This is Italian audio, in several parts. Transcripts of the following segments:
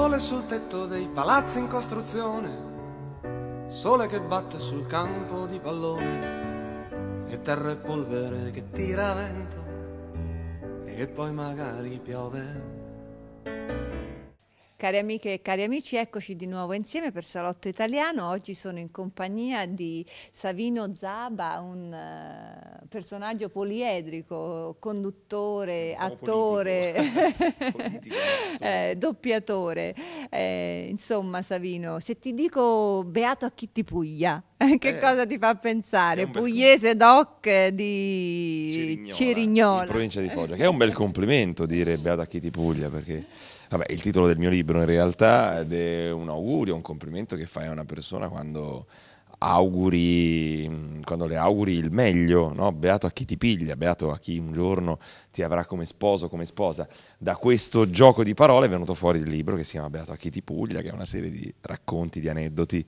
Sole sul tetto dei palazzi in costruzione, sole che batte sul campo di pallone, e terra e polvere che tira vento, e poi magari piove. Cari amiche e cari amici, eccoci di nuovo insieme per Salotto Italiano. Oggi sono in compagnia di Savino Zaba, un uh, personaggio poliedrico, conduttore, Siamo attore, politico. eh, doppiatore. Eh, insomma, Savino, se ti dico beato a chi ti puglia, che eh, cosa ti fa pensare? Pugliese doc di Cerignola, Cerignola. In provincia di Foggia, che è un bel complimento dire beato a chi ti puglia perché Vabbè, il titolo del mio libro in realtà ed è un augurio, un complimento che fai a una persona quando auguri, quando le auguri il meglio, no? beato a chi ti piglia, beato a chi un giorno ti avrà come sposo, come sposa. Da questo gioco di parole è venuto fuori il libro che si chiama Beato a chi ti puglia, che è una serie di racconti, di aneddoti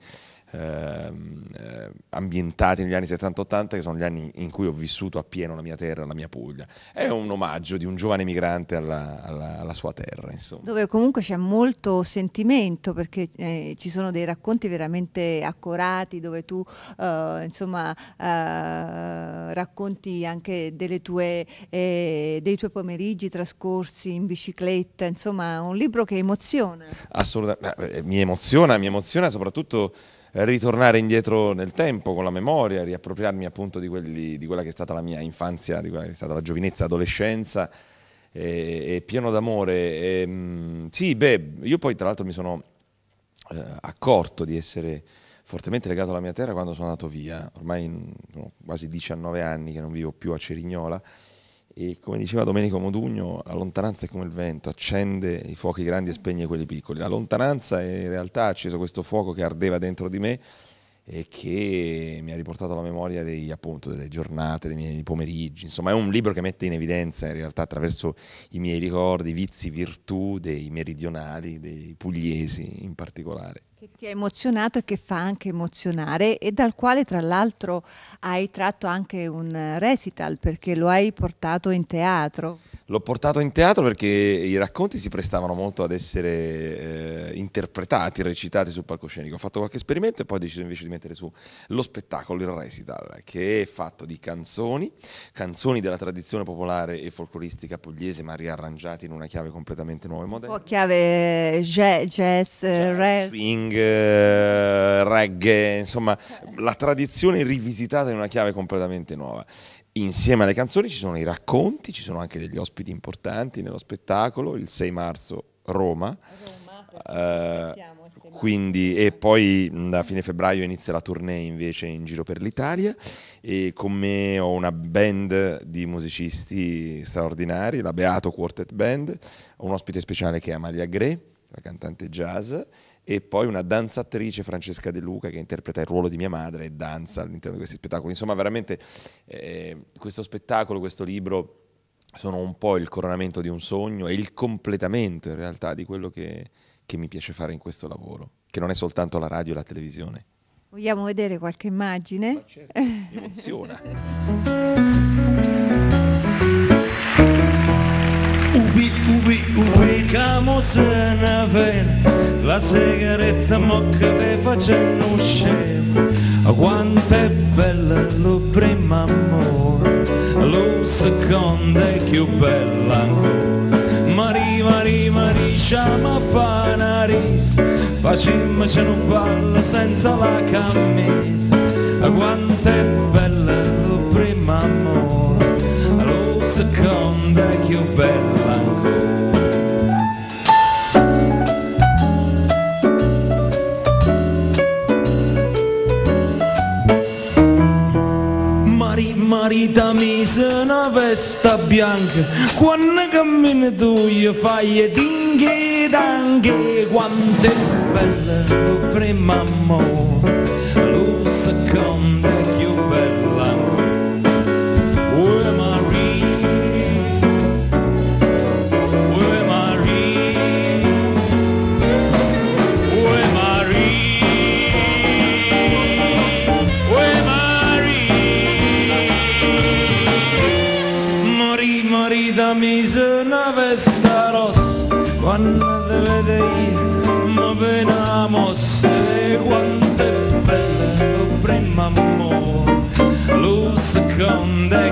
eh, ambientati negli anni 70-80 che sono gli anni in cui ho vissuto appieno la mia terra, la mia Puglia. È un omaggio di un giovane migrante alla, alla, alla sua terra. Insomma. Dove comunque c'è molto sentimento perché eh, ci sono dei racconti veramente accurati dove tu eh, insomma eh, racconti anche tue, eh, dei tuoi pomeriggi trascorsi in bicicletta, insomma un libro che emoziona. Assolutamente, eh, mi emoziona, mi emoziona soprattutto ritornare indietro nel tempo con la memoria, riappropriarmi appunto di, quelli, di, quella che è stata la mia infanzia, di quella che è stata la giovinezza, adolescenza, e, e pieno d'amore. E, mh, sì, beh, io poi tra l'altro mi sono eh, accorto di essere fortemente legato alla mia terra quando sono andato via, ormai sono quasi 19 anni che non vivo più a Cerignola e come diceva Domenico Modugno, la lontananza è come il vento, accende i fuochi grandi e spegne quelli piccoli. La lontananza in realtà ha acceso questo fuoco che ardeva dentro di me e che mi ha riportato alla memoria dei, appunto, delle giornate, dei miei pomeriggi. Insomma, è un libro che mette in evidenza in realtà attraverso i miei ricordi, vizi, virtù dei meridionali, dei pugliesi in particolare. Che ti ha emozionato e che fa anche emozionare e dal quale tra l'altro hai tratto anche un recital perché lo hai portato in teatro. L'ho portato in teatro perché i racconti si prestavano molto ad essere eh, interpretati, recitati sul palcoscenico. Ho fatto qualche esperimento e poi ho deciso invece di mettere su lo spettacolo, il recital, che è fatto di canzoni, canzoni della tradizione popolare e folcloristica pugliese, ma riarrangiati in una chiave completamente nuova e moderna. Un po' chiave jazz, jazz, jazz swing, eh, reggae, insomma, la tradizione rivisitata in una chiave completamente nuova. Insieme alle canzoni ci sono i racconti, ci sono anche degli ospiti importanti nello spettacolo, il 6 marzo Roma. Roma eh, quindi, e poi da fine febbraio inizia la tournée invece in giro per l'Italia e con me ho una band di musicisti straordinari, la Beato Quartet Band, ho un ospite speciale che è Amalia Gre, la cantante jazz, e poi una danzatrice Francesca De Luca che interpreta il ruolo di mia madre e danza all'interno di questi spettacoli. Insomma, veramente eh, questo spettacolo, questo libro sono un po' il coronamento di un sogno e il completamento in realtà di quello che, che mi piace fare in questo lavoro, che non è soltanto la radio e la televisione. Vogliamo vedere qualche immagine? Ma certo, emoziona. Uvi, uvi, uvi, camo se ne vede La sigaretta mocca che facendo scemo. Quanto è bella lo primo amore Lo secondo è più bella ancora. Mari, Mari, Mari, chiama a fare una risa. Facimmoci un ballo senza la camisa. Quanto è bella lo primo amore Lo secondo è più bella una vesta bianca quando cammini tu gli fai dinghe d'anche quanto è bella lo primo amore. Lo secondo mosse, quanto è bella lo primo amore, lo secondo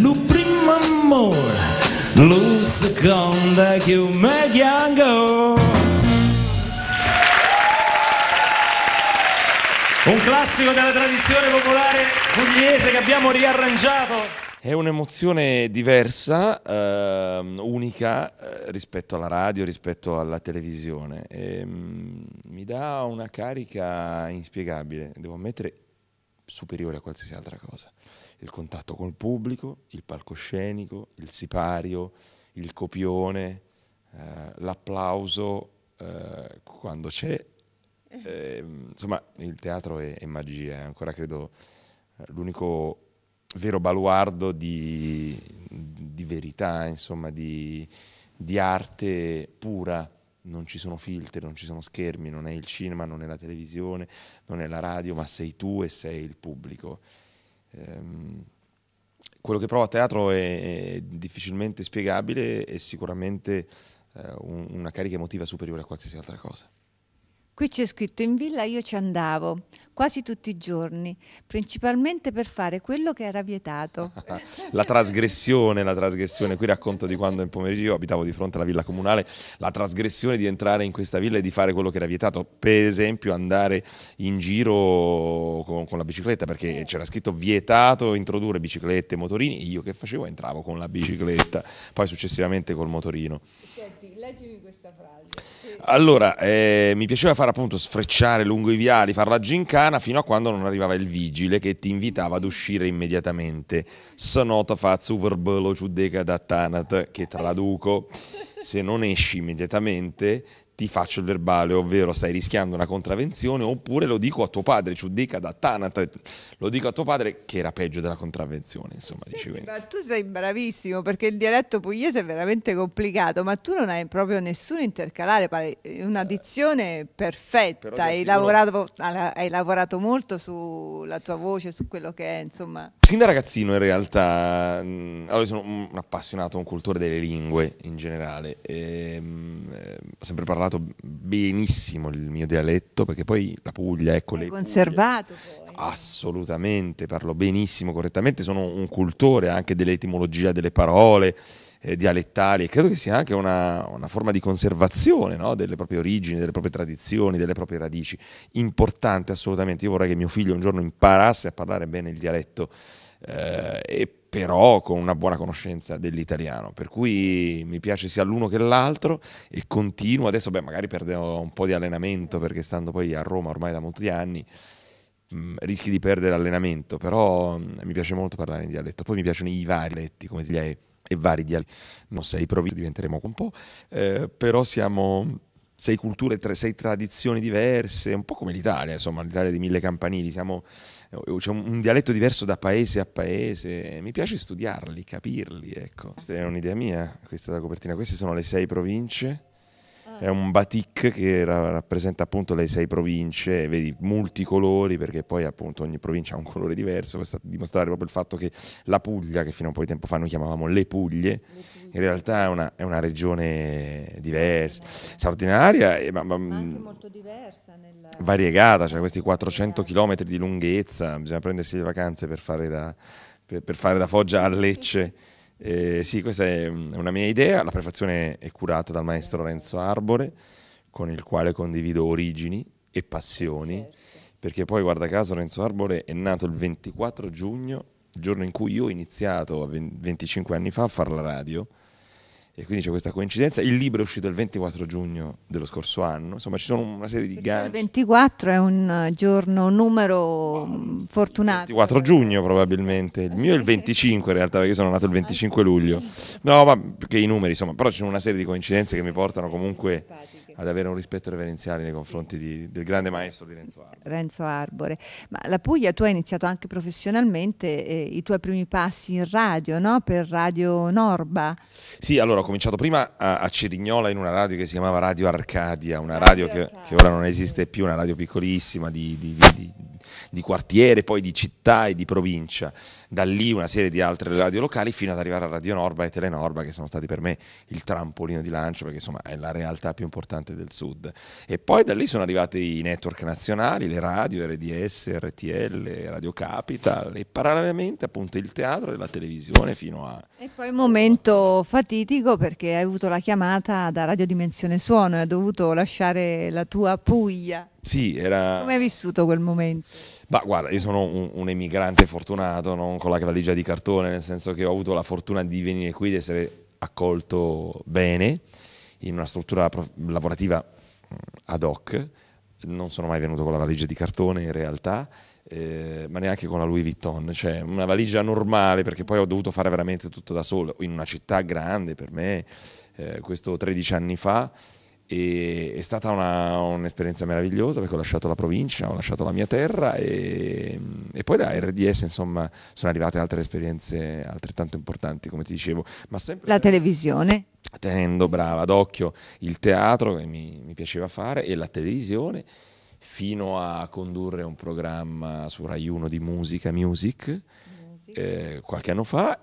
lo primo amore lo secondo più meglio ancora Un classico della tradizione popolare pugliese che abbiamo riarrangiato. È un'emozione diversa, ehm, unica eh, rispetto alla radio, rispetto alla televisione. E, mm, mi dà una carica inspiegabile, devo ammettere superiore a qualsiasi altra cosa. Il contatto col pubblico, il palcoscenico, il sipario, il copione, eh, l'applauso eh, quando c'è. Eh, insomma, il teatro è, è magia, è ancora credo eh, l'unico vero baluardo di, di verità, insomma, di, di arte pura. Non ci sono filtri, non ci sono schermi, non è il cinema, non è la televisione, non è la radio, ma sei tu e sei il pubblico. Ehm, quello che provo a teatro è, è difficilmente spiegabile e sicuramente eh, un- una carica emotiva superiore a qualsiasi altra cosa. Qui c'è scritto in villa io ci andavo quasi tutti i giorni, principalmente per fare quello che era vietato. la trasgressione, la trasgressione, qui racconto di quando in pomeriggio io abitavo di fronte alla villa comunale, la trasgressione di entrare in questa villa e di fare quello che era vietato, per esempio andare in giro con, con la bicicletta, perché c'era scritto vietato introdurre biciclette e motorini, io che facevo? Entravo con la bicicletta, poi successivamente col motorino. Senti, leggimi questa frase. Allora, eh, mi piaceva fare appunto sfrecciare lungo i viali, fare la gincana fino a quando non arrivava il vigile che ti invitava ad uscire immediatamente. Faccio un verbolo ciudeca da Tanat, che traduco, se non esci immediatamente ti faccio il verbale, ovvero stai rischiando una contravvenzione, oppure lo dico a tuo padre, ciudeca da Tanat, lo dico a tuo padre che era peggio della contravvenzione, insomma, dici Senti, quindi. ma tu sei bravissimo perché il dialetto pugliese è veramente complicato, ma tu non hai proprio nessun intercalare, una dizione perfetta. ti Hai assicuro- lavorato, hai lavorato molto sulla tua voce, su quello che è, insomma. Sin da ragazzino in realtà, mh, allora sono un appassionato, un cultore delle lingue in generale, e, mh, eh, sempre parlato benissimo il mio dialetto perché poi la Puglia, ecco Hai le Puglie- conservato poi. Assolutamente, parlo benissimo, correttamente, sono un cultore anche dell'etimologia delle parole eh, dialettali e credo che sia anche una, una forma di conservazione no? delle proprie origini, delle proprie tradizioni, delle proprie radici. Importante assolutamente, io vorrei che mio figlio un giorno imparasse a parlare bene il dialetto, eh, e però con una buona conoscenza dell'italiano, per cui mi piace sia l'uno che l'altro e continuo, adesso beh, magari perderò un po' di allenamento perché stando poi a Roma ormai da molti anni mh, rischi di perdere allenamento, però mh, mi piace molto parlare in dialetto. Poi mi piacciono i vari dialetti, come ti direi, e vari dialetti. Non sei provincia, diventeremo un po', eh, però siamo sei culture, sei tradizioni diverse, un po' come l'Italia, insomma, l'Italia di mille campanili, siamo, c'è un, un dialetto diverso da paese a paese, mi piace studiarli, capirli, ecco. Questa è un'idea mia, questa è la copertina, queste sono le sei province, è un batik che ra- rappresenta appunto le sei province, vedi, multicolori perché poi appunto ogni provincia ha un colore diverso, sta- dimostrare proprio il fatto che la Puglia, che fino a un po' di tempo fa noi chiamavamo le Puglie, in realtà è una, è una regione diversa, straordinaria, e ma- ma- Ma anche molto diversa nella... variegata, cioè questi 400 km di lunghezza, bisogna prendersi le vacanze per fare da, per, per fare da Foggia a Lecce. Eh, sì, questa è mm, una mia idea, la prefazione è curata dal maestro Renzo Arbore, con il quale condivido origini e passioni, perché poi guarda caso Renzo Arbore è nato il 24 giugno, il giorno in cui io ho iniziato a ven- 25 anni fa a fare la radio, e quindi c'è questa coincidenza. Il libro è uscito il 24 giugno dello scorso anno, insomma ci sono una serie di Il ganci. 24 è un eh, giorno, un numero mm, fortunato. 24 giugno probabilmente, il mio è il 25 in realtà perché sono nato il 25 luglio. No, ma perché i numeri, insomma, però ci sono una serie di coincidenze che mi portano comunque ad avere un rispetto reverenziale nei confronti di- del grande maestro di Renzo Arbo. Renzo Arbore. Ma la Puglia tu hai iniziato anche professionalmente eh, i tuoi primi passi in radio, no? Per Radio Norba. Sì, allora ho cominciato prima a, a Cerignola in una radio che si chiamava Radio Arcadia, una radio, che, che ora non esiste più, una radio piccolissima di- di- di quartiere, poi di città e di provincia. Da lì una serie di altre radio locali fino ad arrivare a Radio Norba e Telenorba che sono stati per me il trampolino di lancio perché insomma è la realtà più importante del sud. E poi da lì sono arrivati i network nazionali, le radio, RDS, RTL, Radio Capital e parallelamente appunto il teatro e la televisione fino a... E poi un momento fatidico perché hai avuto la chiamata da Radio Dimensione Suono e hai dovuto lasciare la tua Puglia. Sì, era... Come hai vissuto quel momento? Ma guarda, io sono un, un emigrante fortunato, non con la valigia di cartone, nel senso che ho avuto la fortuna di venire qui, di essere accolto bene in una struttura lavorativa mm, ad hoc. Non sono mai venuto con la valigia di cartone in realtà, eh, ma neanche con la Louis Vuitton, cioè una valigia normale perché poi ho dovuto fare veramente tutto da solo in una città grande per me, eh, questo 13 anni fa e è stata una- un'esperienza meravigliosa perché ho lasciato la provincia, ho lasciato la mia terra e, e poi da RDS insomma sono arrivate altre esperienze altrettanto importanti come ti dicevo, ma sempre La televisione. tenendo brava d'occhio il teatro che mi, mi piaceva fare e la televisione fino a condurre un programma su Rai 1 di musica, music, eh, qualche anno fa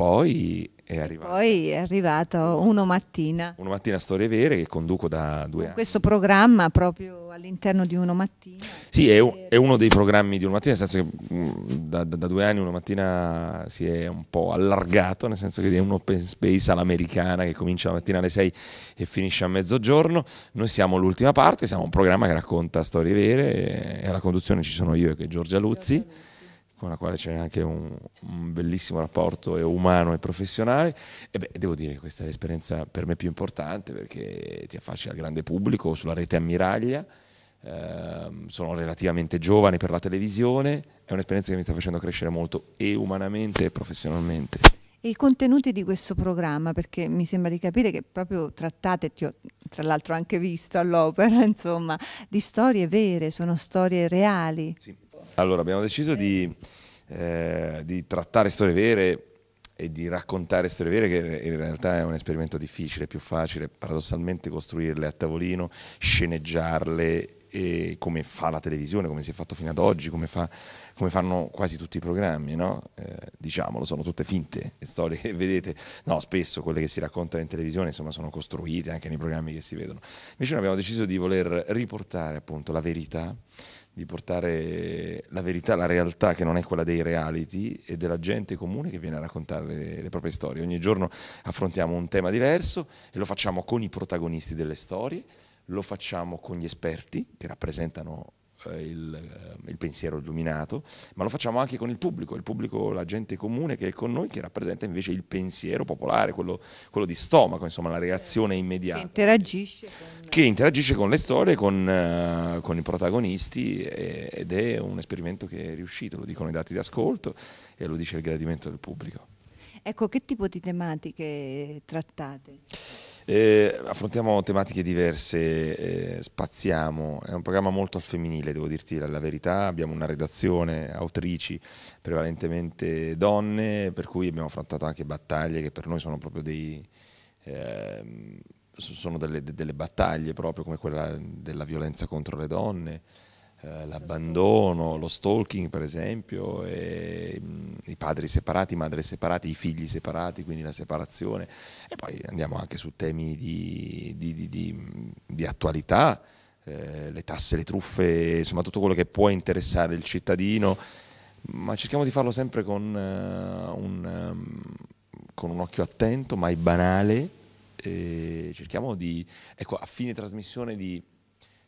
poi è arrivato Poi è arrivato Uno Mattina. una mattina storie vere che conduco da due Con anni. questo programma proprio all'interno di Uno Mattina. Sì, è, un- è uno dei programmi di una mattina, nel senso che da, da- da due anni una mattina si è un po' allargato, nel senso che è un open space all'americana che comincia la mattina alle 6 e finisce a mezzogiorno. Noi siamo l'ultima parte, siamo un programma che racconta storie vere e alla conduzione ci sono io e Giorgia Luzzi, con la quale c'è anche un, un bellissimo rapporto eh, umano e professionale. E beh, devo dire che questa è l'esperienza per me più importante perché ti affacci al grande pubblico sulla rete ammiraglia. Ehm, sono relativamente giovane per la televisione, è un'esperienza che mi sta facendo crescere molto e umanamente e professionalmente. E i contenuti di questo programma, perché mi sembra di capire che proprio trattate, ti ho tra l'altro anche visto all'opera, insomma, di storie vere, sono storie reali. Allora, abbiamo deciso di, eh, di trattare storie vere e di raccontare storie vere, che in realtà è un esperimento difficile, più facile paradossalmente costruirle a tavolino, sceneggiarle come fa la televisione, come si è fatto fino ad oggi, come, fa- come fanno quasi tutti i programmi, no? Eh, diciamolo, sono tutte finte le storie che vedete, no, spesso quelle che si raccontano in televisione insomma sono costruite anche nei programmi che si vedono. Invece noi abbiamo deciso di voler riportare appunto la verità di portare la verità, la realtà che non è quella dei reality e della gente comune che viene a raccontare le, le proprie storie. Ogni giorno affrontiamo un tema diverso e lo facciamo con i protagonisti delle storie, lo facciamo con gli esperti che rappresentano il, eh, il pensiero illuminato, ma lo facciamo anche con il pubblico, il pubblico, la gente comune che è con noi, che rappresenta invece il pensiero popolare, quello, quello di stomaco, insomma la reazione Che immediata interagisce con... che interagisce con le storie, con, eh, con i protagonisti ed è un esperimento che è riuscito, lo dicono i dati di ascolto e lo dice il gradimento del pubblico. Ecco, che tipo di tematiche trattate? Eh, affrontiamo tematiche diverse, eh, spaziamo, è un programma molto al femminile, devo dirti la, verità, abbiamo una redazione, autrici prevalentemente donne, per cui abbiamo affrontato anche battaglie che per noi sono proprio dei... so- sono delle, de- delle battaglie proprio come quella della violenza contro le donne, eh, l'abbandono, lo stalking per esempio, mh, i padri separati, i madri separati, i figli separati, quindi la separazione. E poi andiamo anche su temi di, di- di- di- attualità, eh, le tasse, le truffe, insomma tutto quello che può interessare il cittadino, ma cerchiamo di farlo sempre con, eh, un, ehm, con un occhio attento, mai banale, e cerchiamo di, ecco, a fine trasmissione di,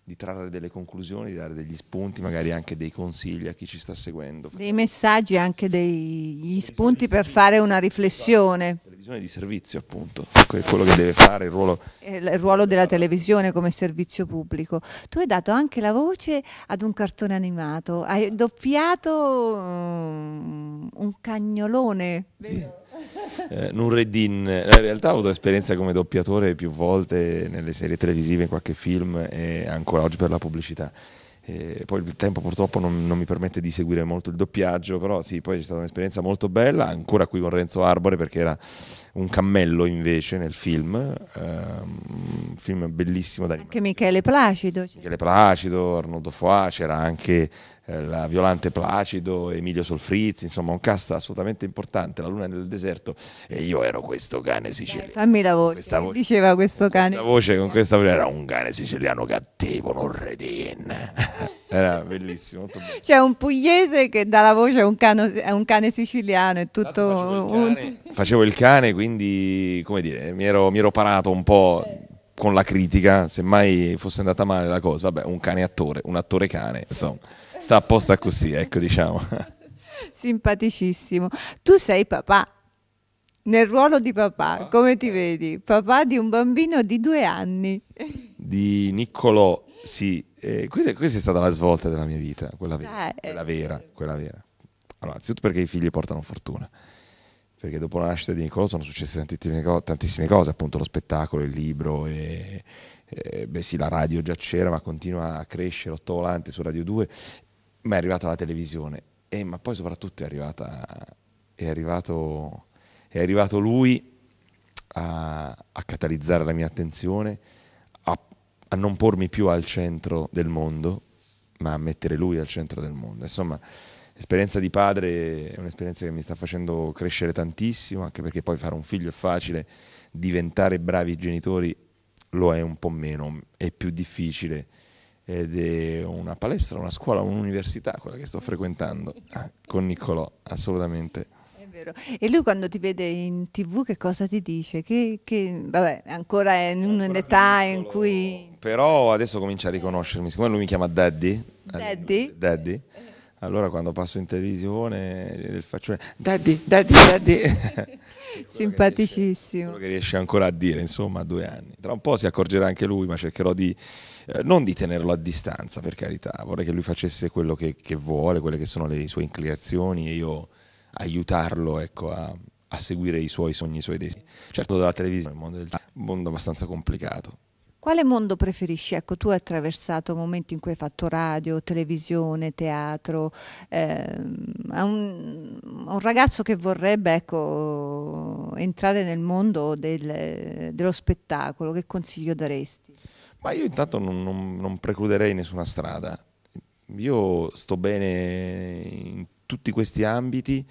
di trarre delle conclusioni, di dare degli spunti, magari anche dei consigli a chi ci sta seguendo. Dei messaggi, anche degli spunti per fare una riflessione. Televisione di servizio, appunto, que- quello che deve fare, il ruolo Il ruolo della televisione come servizio pubblico. Tu hai dato anche la voce ad un cartone animato, hai doppiato mm, un cagnolone. Eh, Nurreddin. Eh, In realtà ho avuto esperienza come doppiatore più volte nelle serie televisive, in qualche film e ancora oggi per la pubblicità. Eh, poi il tempo purtroppo non, non mi permette di seguire molto il doppiaggio, però sì, poi c'è stata un'esperienza molto bella, ancora qui con Renzo Arbore perché era un cammello invece nel film, ehm, un film bellissimo da Anche Michele Placido. Michele Placido, Arnoldo Foà, c'era anche la Violante Placido, Emilio Solfrizzi, insomma un cast assolutamente importante, La Luna nel deserto e io ero questo cane siciliano. Fammi la voce. Voce- diceva questo cane? Questa voce con questa voce era un cane siciliano cattivo, non redin. Era bellissimo. C'è un pugliese che dà la voce a un, cano- a un cane siciliano, è tutto Facevo il, un... cane, facevo il cane, quindi come dire, mi ero, mi ero parato un po' con la critica, se mai fosse andata male la cosa, vabbè, un cane attore, un attore cane, insomma, sta apposta così, ecco diciamo. simpaticissimo. Tu sei papà, nel ruolo di papà, come ti vedi? Papà di un bambino di due anni. Di Niccolò, sì, eh, questa, questa è stata la svolta della mia vita, quella vera, Dai. quella vera, quella vera. Allora, anzitutto perché i figli portano fortuna. Perché dopo la nascita di Niccolò sono successe tantissime, co- tantissime cose, appunto lo spettacolo, il libro, e, e, beh sì, la radio già c'era, ma continua a crescere, otto volanti su Radio 2, ma è arrivata la televisione, e, ma poi soprattutto è, arrivata, è, arrivato, è arrivato lui a, a catalizzare la mia attenzione, a, a non pormi più al centro del mondo, ma a mettere lui al centro del mondo. Insomma, l'esperienza di padre è un'esperienza che mi sta facendo crescere tantissimo, anche perché poi fare un figlio è facile, diventare bravi genitori lo è un po' meno, è più difficile ed è una palestra, una scuola, un'università quella che sto frequentando ah, con Niccolò, assolutamente. È vero. E lui quando ti vede in tv che cosa ti dice? Che, che- vabbè, ancora è in un'età in cui... Però adesso comincia a riconoscermi, siccome lui mi chiama Daddy, Daddy? Daddy allora quando passo in televisione faccio Daddy, Daddy, Daddy. Simpaticissimo. Quello che riesce ancora a dire, insomma, a due anni. Tra un po' si accorgerà anche lui, ma cercherò di eh, non di tenerlo a distanza, per carità. Vorrei che lui facesse quello che, che vuole, quelle che sono le sue inclinazioni e io aiutarlo ecco, a, a seguire i suoi sogni, i suoi desideri. Certo, della televisione un mondo, del- mondo abbastanza complicato. Quale mondo preferisci? Ecco, tu hai attraversato momenti in cui hai fatto radio, televisione, teatro. ehm, a, un, un ragazzo che vorrebbe ecco, entrare nel mondo del- dello spettacolo, che consiglio daresti? Ma io intanto non, non- non precluderei nessuna strada. Io sto bene in tutti questi ambiti,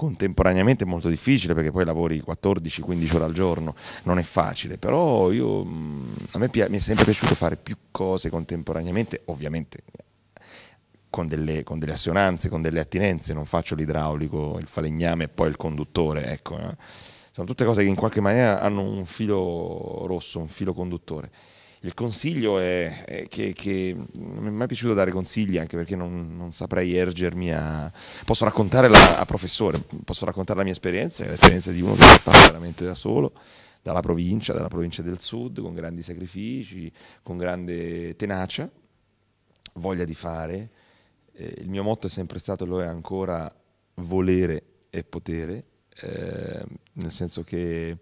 contemporaneamente è molto difficile perché poi lavori 14-15 ore al giorno, non è facile, però io, mh, a me mi è sempre piaciuto fare più cose contemporaneamente, ovviamente con delle, con delle assonanze, con delle attinenze, non faccio l'idraulico, il falegname e poi il conduttore, ecco. eh. Sono tutte cose che in qualche maniera hanno un filo rosso, un filo conduttore. Il consiglio è, è che, che non mi è mai piaciuto dare consigli anche perché non, non saprei ergermi a... Posso raccontare la, a professore, posso raccontare la mia esperienza, è l'esperienza di uno che fa veramente da solo, dalla provincia, dalla provincia del sud, con grandi sacrifici, con grande tenacia, voglia di fare. Eh, il mio motto è sempre stato e lo è ancora volere e potere, eh, nel senso che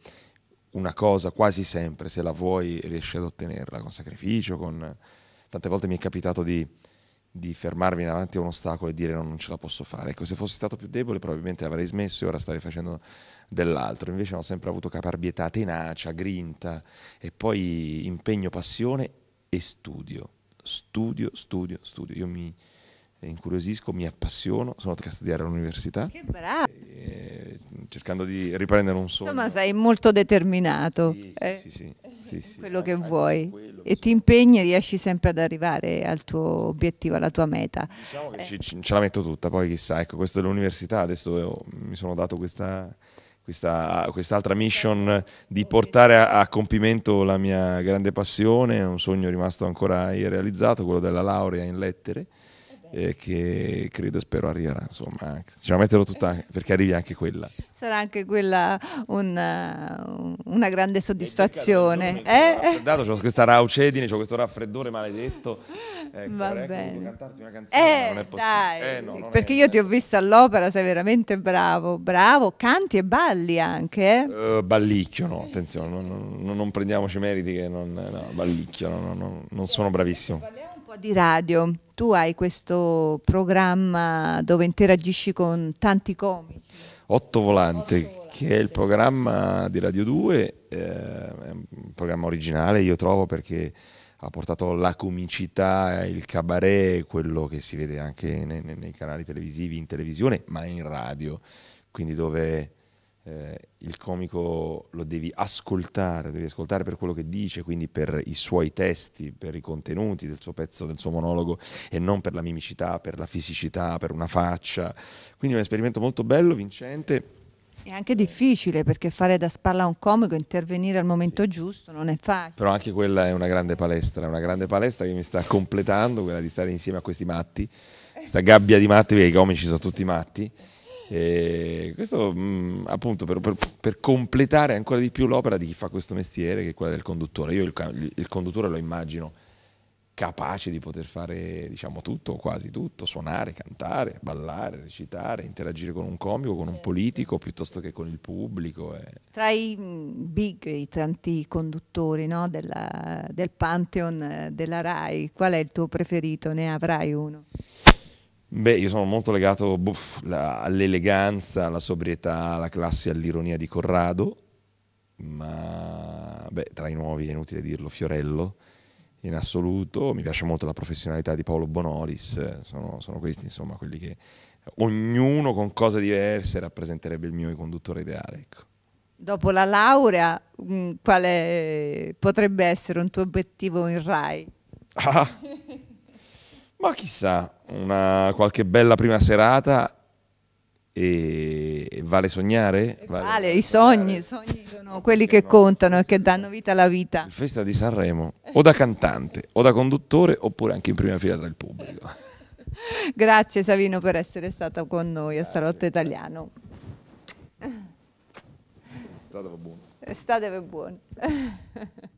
una cosa quasi sempre, se la vuoi, riesci ad ottenerla con sacrificio, con... Tante volte mi è capitato di, di fermarmi davanti a un ostacolo e dire no, non ce la posso fare. Ecco, se fossi stato più debole probabilmente avrei smesso e ora starei facendo dell'altro. Invece ho sempre avuto caparbietà, tenacia, grinta e poi impegno, passione e studio. Studio, studio, studio. Io mi incuriosisco, mi appassiono, sono andato a studiare all'università. Che bravo! Eh, cercando di riprendere un sogno. Insomma, sei molto determinato. Sì, eh, sì, sì, sì, sì. quello che vuoi quello, e ti impegni e riesci sempre ad arrivare al tuo obiettivo, alla tua meta. Diciamo che ci- ce la metto tutta, poi chissà, ecco, questo dell'università, adesso io mi sono dato questa, questa, quest'altra mission di portare a, a, compimento la mia grande passione, un sogno rimasto ancora irrealizzato, quello della laurea in lettere eh, che credo e spero arriverà, insomma, ce la metterò tutta perché arrivi anche quella. Sarà anche quella una, una grande soddisfazione. Eh? Ho questa raucedine, ho questo raffreddore maledetto. Ecco, Va ecco, bene. cantarti una canzone, eh, non è possibile. Eh, no, non perché è, io ti ho visto all'opera, sei veramente bravo, bravo, canti e balli anche. Eh? Uh, ballicchio, no, attenzione, non, non, non, prendiamoci meriti che non, no, ballicchio, no, non sono bravissimo po' di radio. Tu hai questo programma dove interagisci con tanti comici. Otto Volante, che è il programma di Radio 2, eh, è un programma originale, io trovo, perché ha portato la comicità, il cabaret, quello che si vede anche nei, nei canali televisivi, in televisione, ma in radio, quindi dove eh, il comico lo devi ascoltare, devi ascoltare per quello che dice, quindi per i suoi testi, per i contenuti del suo pezzo, del suo monologo e non per la mimicità, per la fisicità, per una faccia. Quindi è un esperimento molto bello, vincente. È anche difficile perché fare da spalla a un comico, intervenire al momento sì. giusto, non è facile. Però anche quella è una grande palestra, è una grande palestra che mi sta completando, quella di stare insieme a questi matti, questa gabbia di matti, perché i comici sono tutti matti e questo mh, mm, appunto per, per, per, completare ancora di più l'opera di chi fa questo mestiere, che è quella del conduttore. Io il, il conduttore lo immagino capace di poter fare diciamo tutto, quasi tutto, suonare, cantare, ballare, recitare, interagire con un comico, con un politico piuttosto che con il pubblico. E... Tra i mm, big, i tanti conduttori no, della, del Pantheon eh, della RAI, qual è il tuo preferito? Ne avrai uno? Beh, io sono molto legato buff, la, all'eleganza, alla sobrietà, alla classe, all'ironia di Corrado, ma beh, tra i nuovi è inutile dirlo, Fiorello in assoluto, mi piace molto la professionalità di Paolo Bonolis, sono, sono questi insomma quelli che ognuno con cose diverse rappresenterebbe il mio conduttore ideale. Ecco. Dopo la laurea, mm, quale potrebbe essere un tuo obiettivo in RAI? Ah. Ma chissà, una, qualche bella prima serata e vale sognare? Vale, vale i sogni, i sogni sono quelli che contano e che danno vita alla vita. Il Festa di Sanremo, o da cantante, o da conduttore, oppure anche in prima fila tra il pubblico. Grazie Savino per essere stato con noi a Salotto Italiano. È stato buono. È stato buono.